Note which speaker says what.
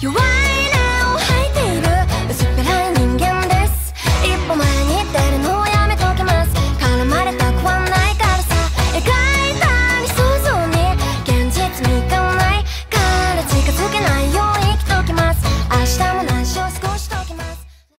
Speaker 1: You are.